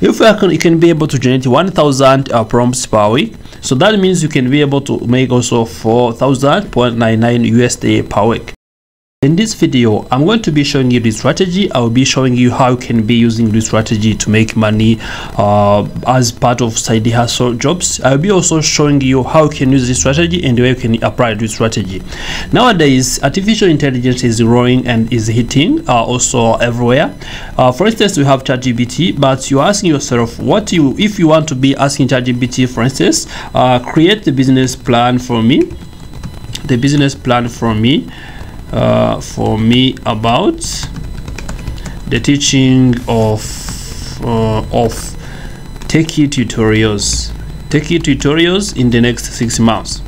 if you can, you can be able to generate 1000 uh, prompts per week. So that means you can be able to make also 4000.99 usd per week in this video, I'm going to be showing you the strategy. I'll be showing you how you can be using this strategy to make money uh, as part of side hustle jobs. I'll be also showing you how you can use this strategy and where you can apply this strategy. Nowadays, artificial intelligence is growing and is hitting uh, also everywhere. Uh, for instance, we have ChatGPT, but you're asking yourself, what you if you want to be asking ChatGPT, for instance, uh, create the business plan for me, the business plan for me uh, for me about the teaching of uh, of techie tutorials. Techie tutorials in the next six months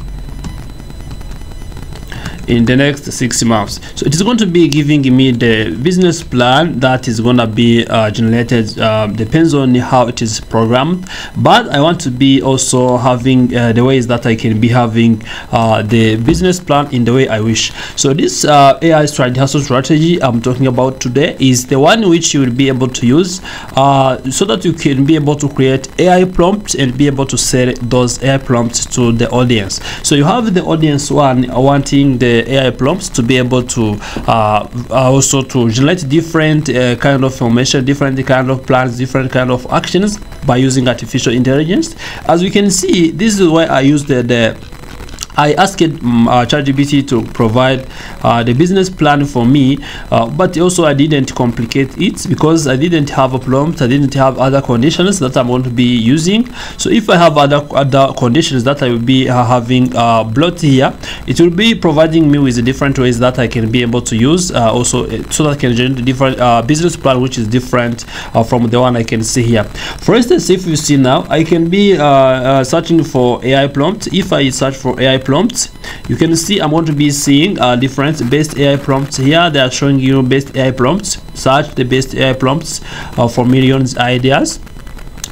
in the next six months. So it is going to be giving me the business plan that is going to be uh, generated uh, depends on how it is programmed. But i want to be also having uh, the ways that i can be having uh, the business plan in the way i wish. So this uh, ai strategy hustle strategy i'm talking about today is the one which you will be able to use uh, so that you can be able to create ai prompts and be able to sell those ai prompts to the audience. So you have the audience one wanting the AI prompts to be able to uh, also to generate different uh, kind of information, different kind of plans, different kind of actions by using artificial intelligence. As we can see, this is why I use the, the I asked um, uh, ChatGPT to provide uh, the business plan for me, uh, but also I didn't complicate it because I didn't have a prompt, I didn't have other conditions that I'm going to be using. So if I have other other conditions that I will be uh, having uh, here, it will be providing me with different ways that I can be able to use uh, also so that I can generate different uh, business plan which is different from the one I can see here. For instance, if you see now, I can be searching for AI prompt. If I search for AI prompts. You can see i'm going to be seeing uh, different best ai prompts here. They are showing you best ai prompts. Search the best ai prompts uh, for millions ideas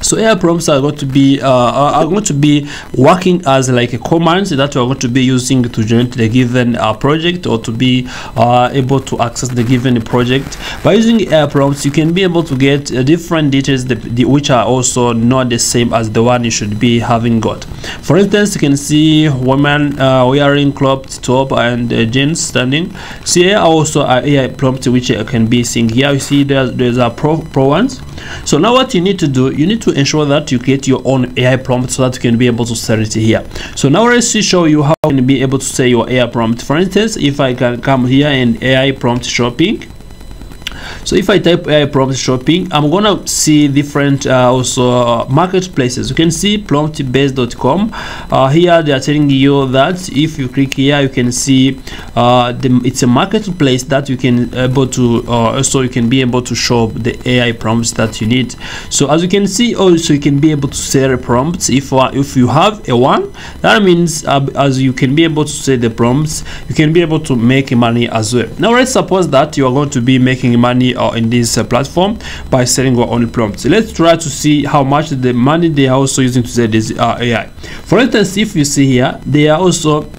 so AI prompts are going to be uh, are going to be working as like a command that you are going to be using to generate the given uh, project or to be uh, able to access the given project. By using AI prompts you can be able to get uh, different details that, which are also not the same as the one you should be having got. For instance you can see woman uh, wearing cropped top and uh, jeans standing. See here also are AI prompts which can be seeing. Here you see there's there's a pro, pro ones. So now what you need to do you need to ensure that you create your own AI prompt so that you can be able to set it here. So now let's show you how you can be able to say your AI prompt. For instance, if I can come here and AI prompt shopping, so if i type AI prompt shopping i'm gonna see different uh, also marketplaces. You can see promptbase.com uh, here they are telling you that if you click here you can see uh, the, it's a marketplace that you can able to uh, also you can be able to show the ai prompts that you need. So as you can see also you can be able to sell prompts. If uh, if you have a one that means uh, as you can be able to say the prompts you can be able to make money as well. Now let's suppose that you are going to be making money uh, in this uh, platform by selling your own prompts. Let's try to see how much the money they are also using to sell this uh, ai for instance if you see here they are also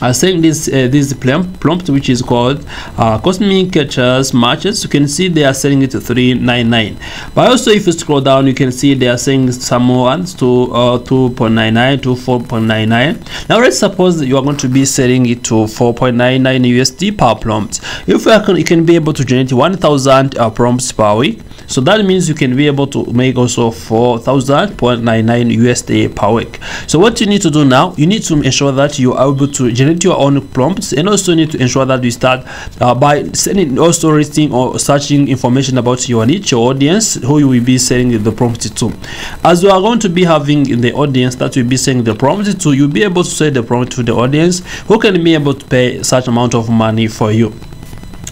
uh, saying this uh, this prompt which is called uh, cosmic chess matches you can see they are selling it to 399 but also if you scroll down you can see they are saying some more ones to uh, 2.99 to 4.99 now let's suppose you are going to be selling it to 4.99 usd per prompt if you, can, you can be able to generate 1000 uh, prompts per week so that means you can be able to make also 4000.99 usd per week. So what you need to do now you need to ensure that you are able to generate your own prompts and also need to ensure that you start uh, by sending also reading or searching information about your niche your audience who you will be sending the prompt to. As you are going to be having in the audience that will be sending the prompt to you'll be able to send the prompt to the audience who can be able to pay such amount of money for you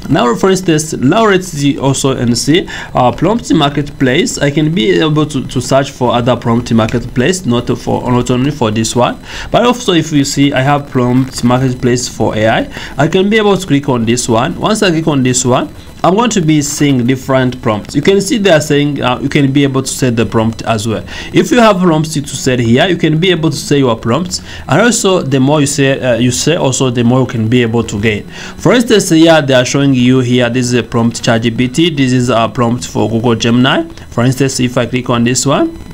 now for instance now let's see also and see uh, prompt marketplace. I can be able to, to search for other prompt marketplace not for not only for this one but also if you see i have prompt marketplace for ai i can be able to click on this one. Once i click on this one I'm going to be seeing different prompts. You can see they are saying uh, you can be able to set the prompt as well. If you have prompts to set here, you can be able to set your prompts, and also the more you say, uh, you say also the more you can be able to gain. For instance, here they are showing you here. This is a prompt ChatGPT. This is a prompt for Google Gemini. For instance, if I click on this one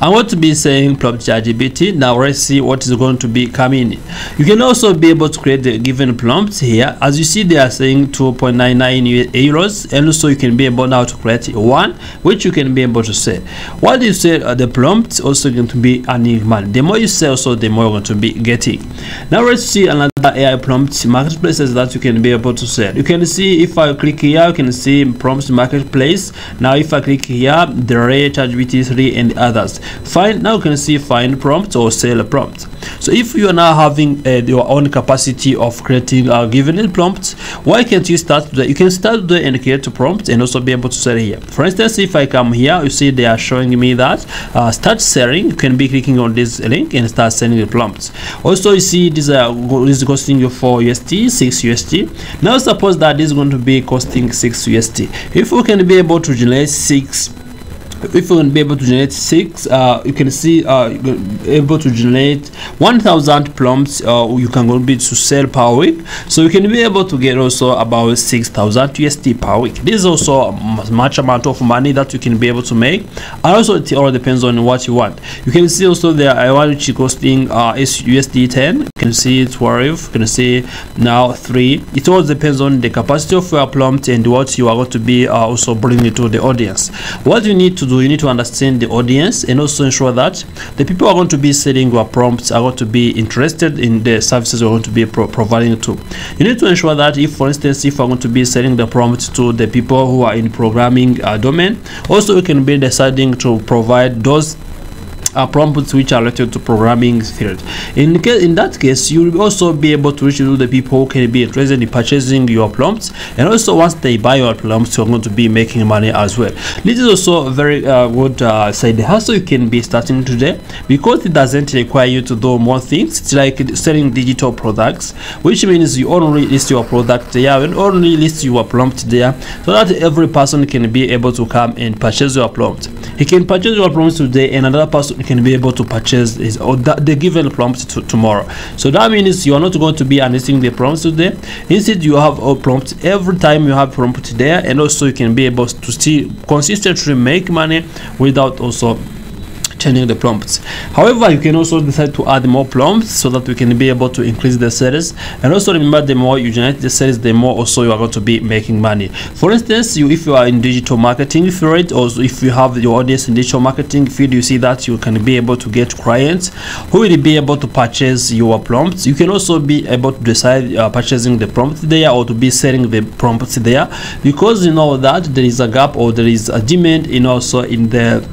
I'm going to be saying prompt ChatGPT. Now let's see what is going to be coming. You can also be able to create the given prompts here. As you see, they are saying 2.99 euros, and also you can be able now to create one, which you can be able to say. What you say uh, the prompt also going to be earning money. The more you say, also the more you're going to be getting. Now let's see another AI prompt marketplaces that you can be able to sell. You can see if I click here, you can see prompts marketplace. Now if I click here, the rate ChatGPT 3 and others find now you can see find prompt or sell a prompt. So if you are now having uh, your own capacity of creating a given prompt why can't you start today? You can start today and create a prompt and also be able to sell here. For instance if i come here you see they are showing me that uh, start selling you can be clicking on this link and start selling the prompts. Also you see this, uh, this is costing you 4 usd 6 usd now suppose that this is going to be costing 6 usd if we can be able to generate 6 if you can be able to generate six uh, you can see uh, able to generate 1000 prompts uh, you can go be to sell per week. So you can be able to get also about 6000 USD per week. This is also much amount of money that you can be able to make. And also it all depends on what you want. You can see also there I want which costing uh, USD 10 you can see 12 you can see now 3 it all depends on the capacity of your prompt and what you are going to be uh, also bringing to the audience. What you need to do you need to understand the audience and also ensure that the people are going to be selling your prompts are going to be interested in the services you're going to be pro providing to. You need to ensure that if for instance if you're going to be selling the prompt to the people who are in programming uh, domain also you can be deciding to provide those uh, prompts which are related to programming field. In case, in that case, you will also be able to reach to the people who can be interested in purchasing your prompts, and also once they buy your prompts, you're going to be making money as well. This is also a very uh, good uh, side hustle you can be starting today because it doesn't require you to do more things. It's like selling digital products, which means you only list your product there and only list your prompt there, so that every person can be able to come and purchase your prompt. He can purchase your prompt today, and another person can be able to purchase his or that the given prompt to tomorrow. So that means you are not going to be unlisting the prompts today. Instead you have a prompt. Every time you have prompt there and also you can be able to still consistently make money without also changing the prompts. However you can also decide to add more prompts so that we can be able to increase the sales. And also remember the more you generate the sales the more also you are going to be making money. For instance you if you are in digital marketing field or if you have your audience in digital marketing field you see that you can be able to get clients who will be able to purchase your prompts. You can also be able to decide uh, purchasing the prompt there or to be selling the prompts there. Because you know that there is a gap or there is a demand in also in the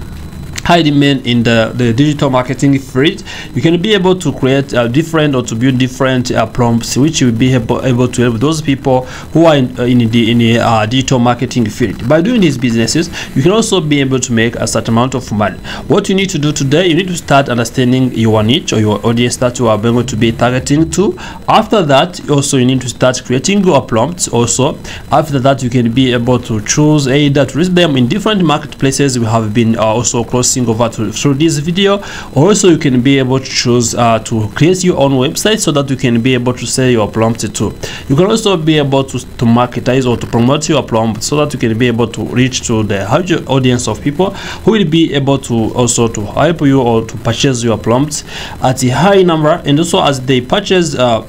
high demand in the, the digital marketing field you can be able to create uh, different or to build different uh, prompts which will be able, able to help those people who are in, uh, in the in the uh, digital marketing field. By doing these businesses you can also be able to make a certain amount of money. What you need to do today you need to start understanding your niche or your audience that you are going to be targeting to. After that also you need to start creating your prompts also. After that you can be able to choose either to list them in different marketplaces. We have been uh, also cross crossing over through this video. Also you can be able to choose uh, to create your own website so that you can be able to sell your prompt to you can also be able to, to marketize or to promote your prompt so that you can be able to reach to the large audience of people who will be able to also to help you or to purchase your prompts at a high number and also as they purchase uh,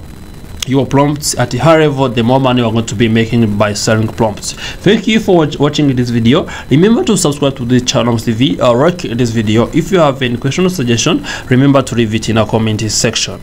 your prompts at however the more money you're going to be making by selling prompts. Thank you for watching this video. Remember to subscribe to the channel tv or like this video. If you have any question or suggestion remember to leave it in a comment section